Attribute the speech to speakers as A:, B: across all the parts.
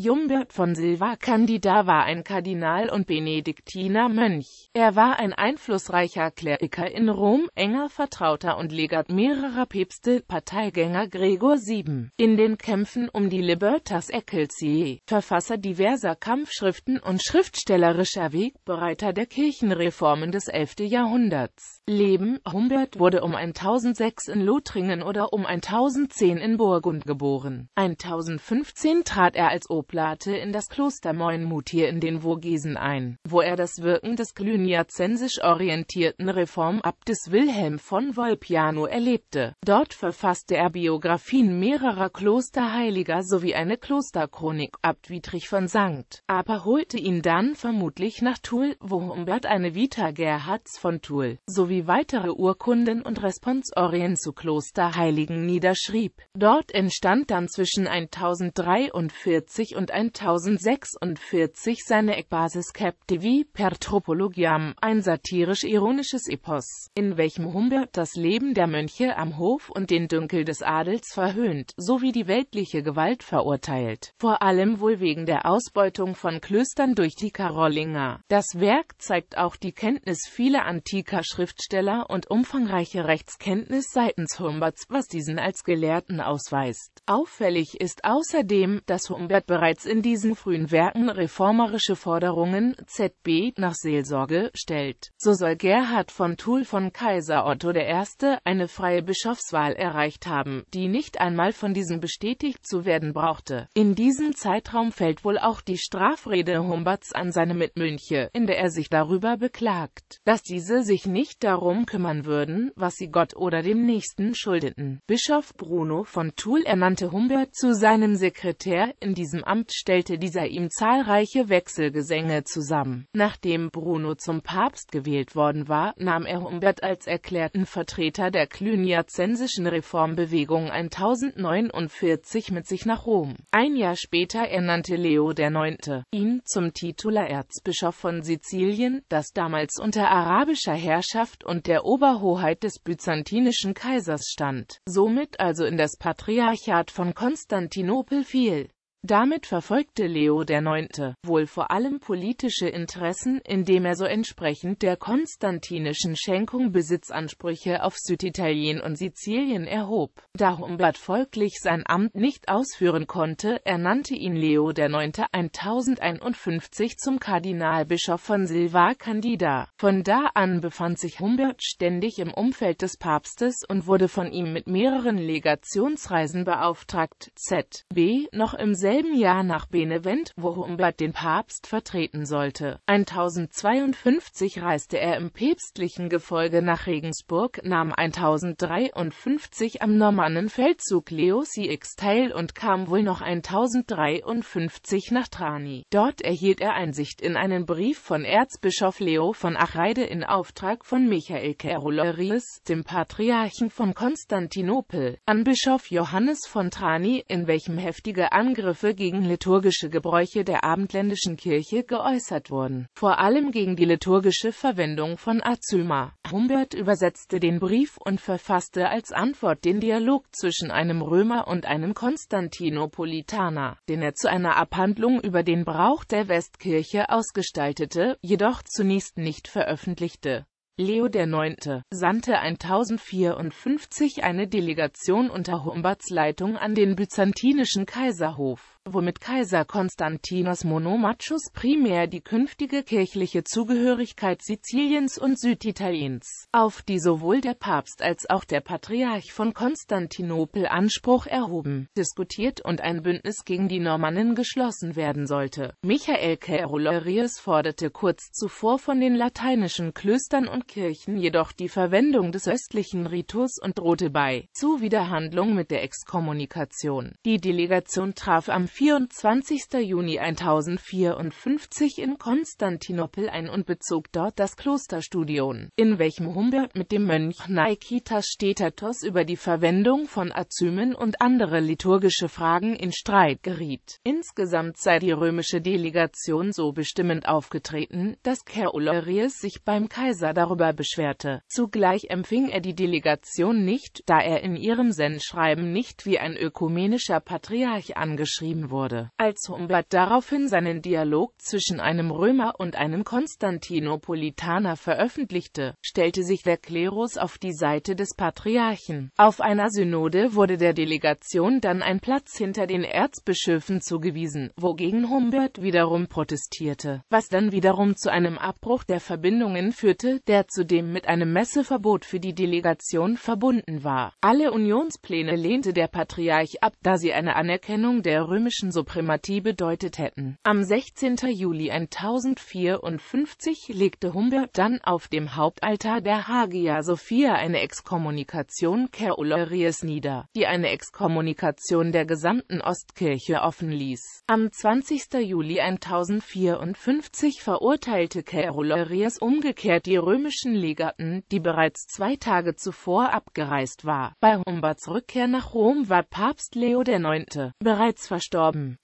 A: Humbert von Silva Candida war ein Kardinal und Benediktinermönch. Er war ein einflussreicher Kleriker in Rom, enger Vertrauter und Legat mehrerer Päpste, Parteigänger Gregor VII. In den Kämpfen um die Libertas Ecclesiae, Verfasser diverser Kampfschriften und schriftstellerischer Wegbereiter der Kirchenreformen des 11. Jahrhunderts. Leben Humbert wurde um 1006 in Lothringen oder um 1010 in Burgund geboren. 1015 trat er als Oblate in das Kloster Moinmoutier in den Vogesen ein, wo er das Wirken des cluniacensisch orientierten Reformabtes Wilhelm von Volpiano erlebte. Dort verfasste er Biografien mehrerer Klosterheiliger sowie eine Klosterchronik. Abt Wiedrich von St. Aber holte ihn dann vermutlich nach Toul, wo Humbert eine Vita Gerhards von Toul sowie weitere Urkunden und Responsorien zu Klosterheiligen niederschrieb. Dort entstand dann zwischen 1043 und 1046 seine Ekbasis Captivi per Tropologiam, ein satirisch-ironisches Epos, in welchem Humbert das Leben der Mönche am Hof und den Dünkel des Adels verhöhnt, sowie die weltliche Gewalt verurteilt, vor allem wohl wegen der Ausbeutung von Klöstern durch die Karolinger. Das Werk zeigt auch die Kenntnis vieler antiker Schriftsteller und umfangreiche Rechtskenntnis seitens Humberts, was diesen als Gelehrten ausweist. Auffällig ist außerdem, dass Humbert bereits in diesen frühen Werken reformerische Forderungen (zb. nach Seelsorge) stellt. So soll Gerhard von Toul von Kaiser Otto I. eine freie Bischofswahl erreicht haben, die nicht einmal von diesem bestätigt zu werden brauchte. In diesem Zeitraum fällt wohl auch die Strafrede Humberts an seine Mitmönche, in der er sich darüber beklagt, dass diese sich nicht darum kümmern würden, was sie Gott oder dem Nächsten schuldeten. Bischof Bruno von Toul ernannte Humbert zu seinem Sekretär, in diesem Amt stellte dieser ihm zahlreiche Wechselgesänge zusammen. Nachdem Bruno zum Papst gewählt worden war, nahm er Humbert als erklärten Vertreter der cluniazensischen Reformbewegung 1049 mit sich nach Rom. Ein Jahr später ernannte Leo IX. ihn zum Titularerzbischof von Sizilien, das damals unter arabischer Herrschaft und der Oberhoheit des byzantinischen Kaisers stand, somit also in das Patriarchat von Konstantinopel fiel damit verfolgte Leo IX. wohl vor allem politische Interessen, indem er so entsprechend der konstantinischen Schenkung Besitzansprüche auf Süditalien und Sizilien erhob. Da Humbert folglich sein Amt nicht ausführen konnte, ernannte ihn Leo IX. 1051 zum Kardinalbischof von Silva Candida. Von da an befand sich Humbert ständig im Umfeld des Papstes und wurde von ihm mit mehreren Legationsreisen beauftragt. Z. B. Noch im selben Jahr nach Benevent, wo Humbert den Papst vertreten sollte. 1052 reiste er im päpstlichen Gefolge nach Regensburg, nahm 1053 am Normannenfeldzug Leosiix teil und kam wohl noch 1053 nach Trani. Dort erhielt er Einsicht in einen Brief von Erzbischof Leo von Achreide in Auftrag von Michael Kerolerius, dem Patriarchen von Konstantinopel, an Bischof Johannes von Trani, in welchem heftige Angriffe Vorwürfe gegen liturgische Gebräuche der abendländischen Kirche geäußert wurden, vor allem gegen die liturgische Verwendung von Azyma. Humbert übersetzte den Brief und verfasste als Antwort den Dialog zwischen einem Römer und einem Konstantinopolitaner, den er zu einer Abhandlung über den Brauch der Westkirche ausgestaltete, jedoch zunächst nicht veröffentlichte Leo IX. sandte 1054 eine Delegation unter Humberts Leitung an den byzantinischen Kaiserhof womit Kaiser Konstantinos Monomachus primär die künftige kirchliche Zugehörigkeit Siziliens und Süditaliens, auf die sowohl der Papst als auch der Patriarch von Konstantinopel Anspruch erhoben, diskutiert und ein Bündnis gegen die Normannen geschlossen werden sollte. Michael Kerolerius forderte kurz zuvor von den lateinischen Klöstern und Kirchen jedoch die Verwendung des östlichen Ritus und drohte bei Zuwiderhandlung mit der Exkommunikation. Die Delegation traf am 24. Juni 1054 in Konstantinopel ein und bezog dort das Klosterstudion, in welchem Humbert mit dem Mönch Naikitas Stetatos über die Verwendung von Azymen und andere liturgische Fragen in Streit geriet. Insgesamt sei die römische Delegation so bestimmend aufgetreten, dass Kerolerius sich beim Kaiser darüber beschwerte. Zugleich empfing er die Delegation nicht, da er in ihrem Sendschreiben nicht wie ein ökumenischer Patriarch angeschrieben wurde. Als Humbert daraufhin seinen Dialog zwischen einem Römer und einem Konstantinopolitaner veröffentlichte, stellte sich der Klerus auf die Seite des Patriarchen. Auf einer Synode wurde der Delegation dann ein Platz hinter den Erzbischöfen zugewiesen, wogegen Humbert wiederum protestierte, was dann wiederum zu einem Abbruch der Verbindungen führte, der zudem mit einem Messeverbot für die Delegation verbunden war. Alle Unionspläne lehnte der Patriarch ab, da sie eine Anerkennung der römischen Suprematie bedeutet hätten. Am 16. Juli 1054 legte Humbert dann auf dem Hauptaltar der Hagia Sophia eine Exkommunikation Kerulerius nieder, die eine Exkommunikation der gesamten Ostkirche offen ließ. Am 20. Juli 1054 verurteilte Kerulerius umgekehrt die römischen Legaten, die bereits zwei Tage zuvor abgereist war. Bei Humberts Rückkehr nach Rom war Papst Leo IX. bereits verstorben.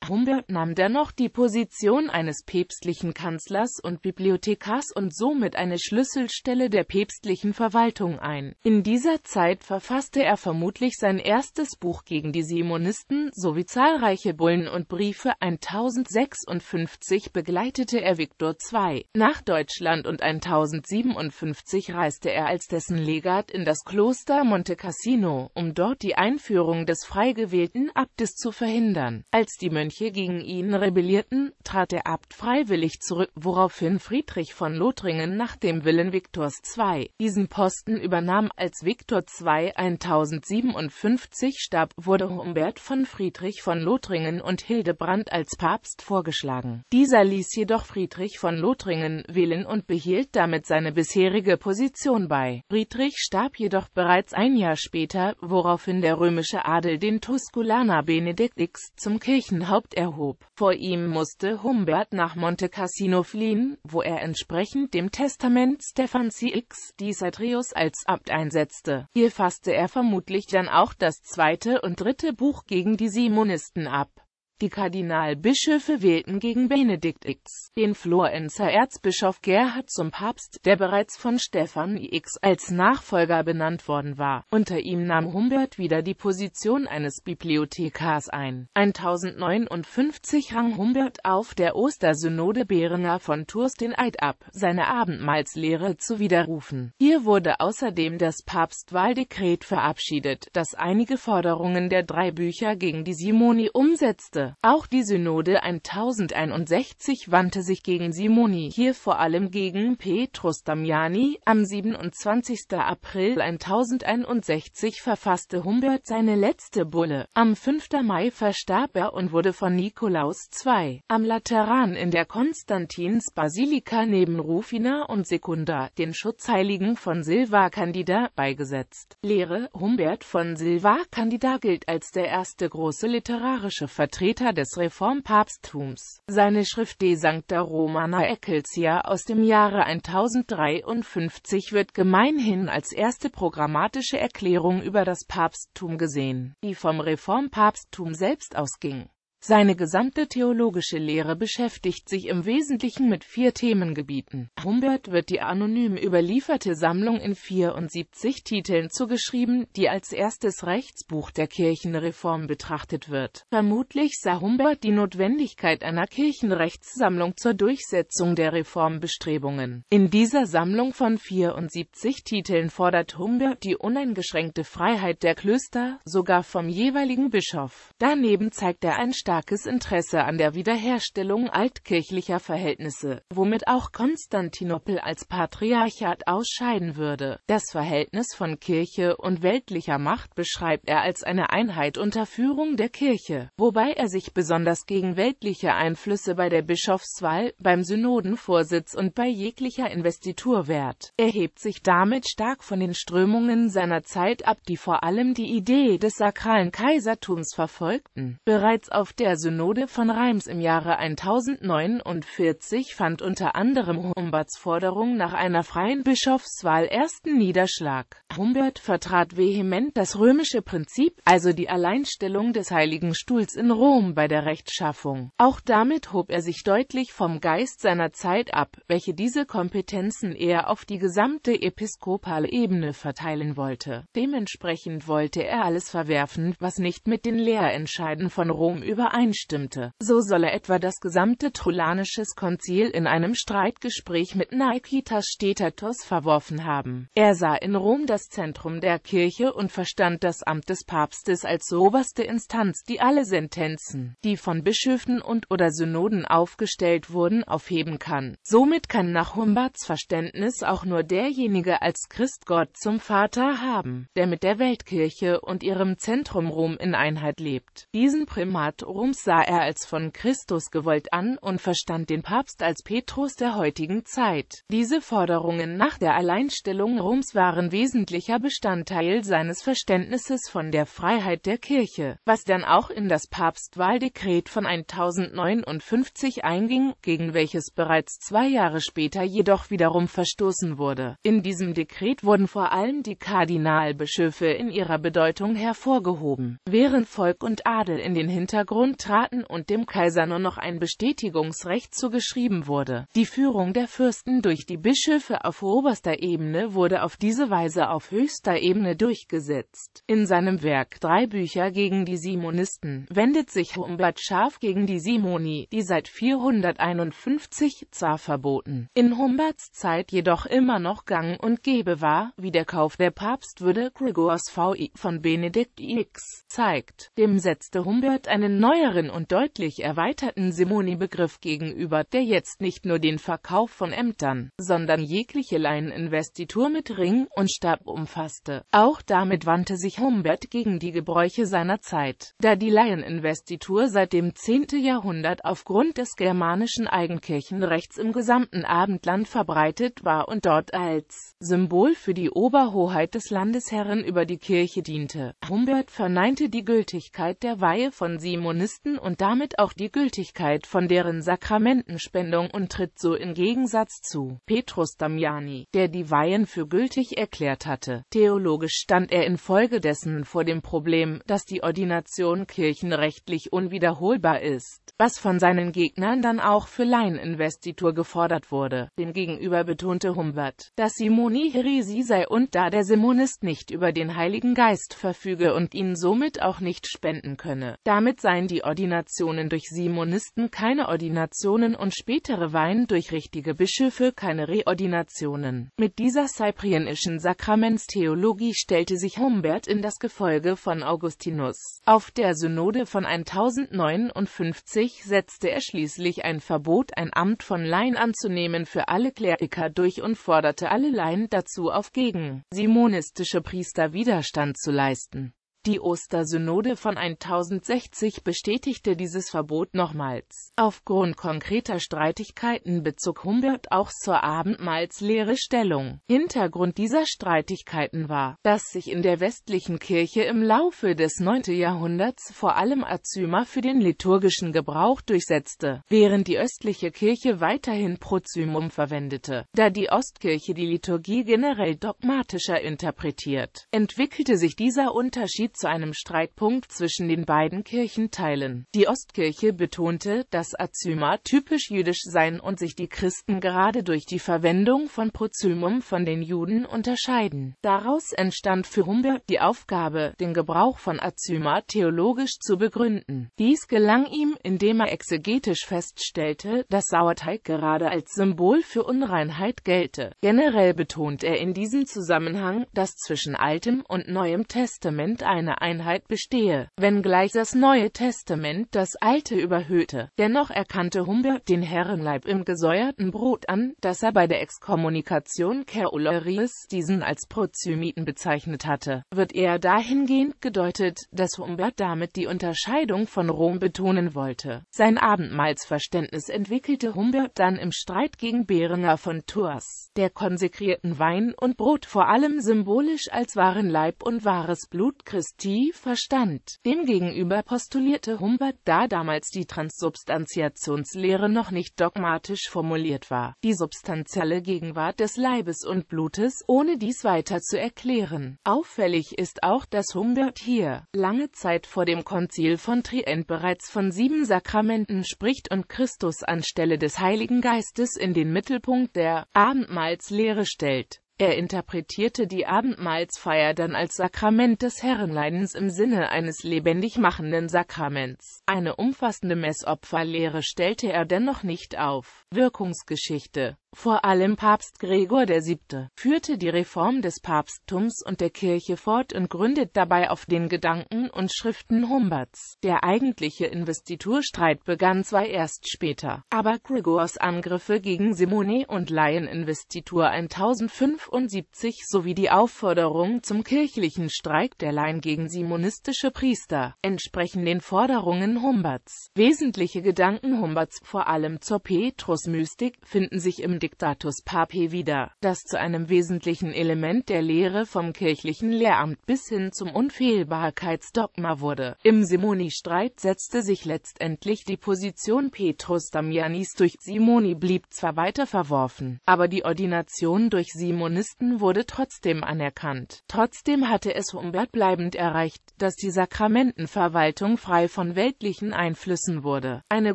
A: Humbert nahm dennoch die Position eines päpstlichen Kanzlers und Bibliothekars und somit eine Schlüsselstelle der päpstlichen Verwaltung ein. In dieser Zeit verfasste er vermutlich sein erstes Buch gegen die Simonisten sowie zahlreiche Bullen und Briefe. 1056 begleitete er Viktor II. nach Deutschland und 1057 reiste er als dessen Legat in das Kloster Monte Cassino, um dort die Einführung des frei gewählten Abtes zu verhindern. Als die Mönche gegen ihn rebellierten, trat der Abt freiwillig zurück, woraufhin Friedrich von Lothringen nach dem Willen Viktors II diesen Posten übernahm. Als Viktor II 1057 starb, wurde Humbert von Friedrich von Lothringen und Hildebrand als Papst vorgeschlagen. Dieser ließ jedoch Friedrich von Lothringen wählen und behielt damit seine bisherige Position bei. Friedrich starb jedoch bereits ein Jahr später, woraufhin der römische Adel den Tusculaner Benedikt X zum Kirchenhaupt erhob. Vor ihm musste Humbert nach Monte Cassino fliehen, wo er entsprechend dem Testament Stephans X die Satrius als Abt einsetzte. Hier fasste er vermutlich dann auch das zweite und dritte Buch gegen die Simonisten ab. Die Kardinalbischöfe wählten gegen Benedikt X den Florenzer Erzbischof Gerhard zum Papst, der bereits von Stephan X als Nachfolger benannt worden war. Unter ihm nahm Humbert wieder die Position eines Bibliothekars ein. 1059 rang Humbert auf der Ostersynode Berenger von Tours den Eid ab, seine Abendmahlslehre zu widerrufen. Hier wurde außerdem das Papstwahldekret verabschiedet, das einige Forderungen der drei Bücher gegen die Simoni umsetzte auch die Synode 1061 wandte sich gegen Simoni, hier vor allem gegen Petrus Damiani. Am 27. April 1061 verfasste Humbert seine letzte Bulle. Am 5. Mai verstarb er und wurde von Nikolaus II. am Lateran in der Konstantins-Basilika neben Rufina und Sekunda, den Schutzheiligen von Silva Candida, beigesetzt. Lehre Humbert von Silva Candida gilt als der erste große literarische Vertreter Vertreter des Reformpapsttums. Seine Schrift De Sancta Romana Ecclesia aus dem Jahre 1053 wird gemeinhin als erste programmatische Erklärung über das Papsttum gesehen, die vom Reformpapsttum selbst ausging seine gesamte theologische Lehre beschäftigt sich im Wesentlichen mit vier Themengebieten. Humbert wird die anonym überlieferte Sammlung in 74 Titeln zugeschrieben, die als erstes Rechtsbuch der Kirchenreform betrachtet wird. Vermutlich sah Humbert die Notwendigkeit einer Kirchenrechtssammlung zur Durchsetzung der Reformbestrebungen. In dieser Sammlung von 74 Titeln fordert Humbert die uneingeschränkte Freiheit der Klöster, sogar vom jeweiligen Bischof. Daneben zeigt er ein starkes Interesse an der Wiederherstellung altkirchlicher Verhältnisse, womit auch Konstantinopel als Patriarchat ausscheiden würde. Das Verhältnis von Kirche und weltlicher Macht beschreibt er als eine Einheit unter Führung der Kirche, wobei er sich besonders gegen weltliche Einflüsse bei der Bischofswahl, beim Synodenvorsitz und bei jeglicher Investitur wehrt. Er hebt sich damit stark von den Strömungen seiner Zeit ab, die vor allem die Idee des sakralen Kaisertums verfolgten. Bereits auf der der Synode von Reims im Jahre 1049 fand unter anderem Humberts Forderung nach einer freien Bischofswahl ersten Niederschlag. Humbert vertrat vehement das römische Prinzip, also die Alleinstellung des Heiligen Stuhls in Rom bei der Rechtschaffung. Auch damit hob er sich deutlich vom Geist seiner Zeit ab, welche diese Kompetenzen eher auf die gesamte episkopale Ebene verteilen wollte. Dementsprechend wollte er alles verwerfen, was nicht mit den Lehrentscheiden von Rom übereinstimmt übereinstimmte. So solle etwa das gesamte Trulanisches Konzil in einem Streitgespräch mit Nikitas Stetatos verworfen haben. Er sah in Rom das Zentrum der Kirche und verstand das Amt des Papstes als oberste Instanz, die alle Sentenzen, die von Bischöfen und oder Synoden aufgestellt wurden, aufheben kann. Somit kann nach Humberts Verständnis auch nur derjenige als Christ Gott zum Vater haben, der mit der Weltkirche und ihrem Zentrum Rom in Einheit lebt. Diesen Primat Roms sah er als von Christus gewollt an und verstand den Papst als Petrus der heutigen Zeit. Diese Forderungen nach der Alleinstellung Roms waren wesentlicher Bestandteil seines Verständnisses von der Freiheit der Kirche, was dann auch in das Papstwahldekret von 1059 einging, gegen welches bereits zwei Jahre später jedoch wiederum verstoßen wurde. In diesem Dekret wurden vor allem die Kardinalbischöfe in ihrer Bedeutung hervorgehoben, während Volk und Adel in den Hintergrund traten und dem Kaiser nur noch ein Bestätigungsrecht zugeschrieben wurde. Die Führung der Fürsten durch die Bischöfe auf oberster Ebene wurde auf diese Weise auf höchster Ebene durchgesetzt. In seinem Werk Drei Bücher gegen die Simonisten wendet sich Humbert scharf gegen die Simoni, die seit 451 zwar verboten, in Humberts Zeit jedoch immer noch gang und gäbe war, wie der Kauf der Papstwürde Gregors VI von Benedikt X zeigt. Dem setzte Humbert einen neueren und deutlich erweiterten Simoni-Begriff gegenüber, der jetzt nicht nur den Verkauf von Ämtern, sondern jegliche Laieninvestitur mit Ring und Stab umfasste. Auch damit wandte sich Humbert gegen die Gebräuche seiner Zeit, da die Laieninvestitur seit dem 10. Jahrhundert aufgrund des germanischen Eigenkirchenrechts im gesamten Abendland verbreitet war und dort als Symbol für die Oberhoheit des Landesherren über die Kirche diente. Humbert verneinte die Gültigkeit der Weihe von Simonisten und damit auch die Gültigkeit von deren Sakramentenspendung und tritt so in Gegensatz zu Petrus Damiani, der die Weihen für gültig erklärt hatte. Theologisch stand er infolgedessen vor dem Problem, dass die Ordination kirchenrechtlich unwiederholbar ist, was von seinen Gegnern dann auch für Laieninvestitur gefordert wurde. Demgegenüber betonte Humbert, dass Simoni Heresie sei und da der Simonist nicht über den Heiligen Geist verfüge und ihn somit auch nicht spenden könne. Damit seien die Ordinationen durch Simonisten keine Ordinationen und spätere Weihen durch richtige Bischöfe keine Reordinationen. Mit dieser cyprianischen Sakramentstheologie stellte sich Humbert in das Gefolge von Augustinus. Auf der Synode von 1059 setzte er schließlich ein Verbot, ein Amt von Laien anzunehmen für alle Kleriker durch und forderte alle Laien dazu auf gegen simonistische Priester Widerstand zu leisten. Die Ostersynode von 1060 bestätigte dieses Verbot nochmals. Aufgrund konkreter Streitigkeiten bezog Humbert auch zur Abendmahlslehre Stellung. Hintergrund dieser Streitigkeiten war, dass sich in der westlichen Kirche im Laufe des 9. Jahrhunderts vor allem Azyma für den liturgischen Gebrauch durchsetzte, während die östliche Kirche weiterhin Prozymum verwendete. Da die Ostkirche die Liturgie generell dogmatischer interpretiert, entwickelte sich dieser Unterschied zu einem Streitpunkt zwischen den beiden Kirchenteilen. Die Ostkirche betonte, dass Azyma typisch jüdisch sein und sich die Christen gerade durch die Verwendung von Prozymum von den Juden unterscheiden. Daraus entstand für Humbert die Aufgabe, den Gebrauch von Azyma theologisch zu begründen. Dies gelang ihm, indem er exegetisch feststellte, dass Sauerteig gerade als Symbol für Unreinheit gelte. Generell betont er in diesem Zusammenhang, dass zwischen Altem und Neuem Testament ein eine Einheit bestehe, wenngleich das Neue Testament das Alte überhöhte. Dennoch erkannte Humbert den Herrenleib im gesäuerten Brot an, das er bei der Exkommunikation Kerulerius diesen als Prozymiten bezeichnet hatte. Wird eher dahingehend gedeutet, dass Humbert damit die Unterscheidung von Rom betonen wollte. Sein Abendmahlsverständnis entwickelte Humbert dann im Streit gegen Berenger von Tours, der konsekrierten Wein und Brot vor allem symbolisch als wahren Leib und wahres Blut Christi Christi verstand. Demgegenüber postulierte Humbert, da damals die Transsubstantiationslehre noch nicht dogmatisch formuliert war, die substanzielle Gegenwart des Leibes und Blutes, ohne dies weiter zu erklären. Auffällig ist auch, dass Humbert hier, lange Zeit vor dem Konzil von Trient bereits von sieben Sakramenten spricht und Christus anstelle des Heiligen Geistes in den Mittelpunkt der Abendmahlslehre stellt. Er interpretierte die Abendmahlsfeier dann als Sakrament des Herrenleidens im Sinne eines lebendig machenden Sakraments. Eine umfassende Messopferlehre stellte er dennoch nicht auf. Wirkungsgeschichte vor allem Papst Gregor VII. führte die Reform des Papsttums und der Kirche fort und gründet dabei auf den Gedanken und Schriften Humberts. Der eigentliche Investiturstreit begann zwar erst später, aber Gregors Angriffe gegen Simone und Laieninvestitur 1075 sowie die Aufforderung zum kirchlichen Streik der Laien gegen simonistische Priester entsprechen den Forderungen Humberts. Wesentliche Gedanken Humberts, vor allem zur Petrusmystik, finden sich im Dictatus Papae wieder, das zu einem wesentlichen Element der Lehre vom kirchlichen Lehramt bis hin zum Unfehlbarkeitsdogma wurde. Im Simoni-Streit setzte sich letztendlich die Position Petrus Damianis durch. Simoni blieb zwar weiter verworfen, aber die Ordination durch Simonisten wurde trotzdem anerkannt. Trotzdem hatte es Humbert bleibend erreicht, dass die Sakramentenverwaltung frei von weltlichen Einflüssen wurde. Eine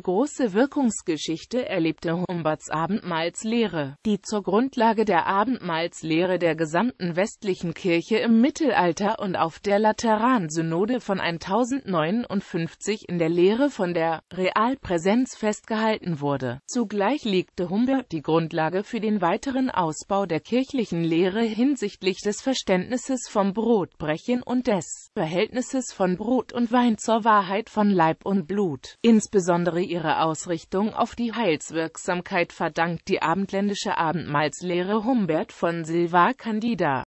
A: große Wirkungsgeschichte erlebte Humberts Abendmahlslehre Lehre, die zur Grundlage der Abendmahlslehre der gesamten westlichen Kirche im Mittelalter und auf der Lateransynode von 1059 in der Lehre von der Realpräsenz festgehalten wurde. Zugleich legte Humbert die Grundlage für den weiteren Ausbau der kirchlichen Lehre hinsichtlich des Verständnisses vom Brotbrechen und des Verhältnisses von Brot und Wein zur Wahrheit von Leib und Blut. Insbesondere ihre Ausrichtung auf die Heilswirksamkeit verdankt die Abend abendländische Abendmahlslehre Humbert von Silva Candida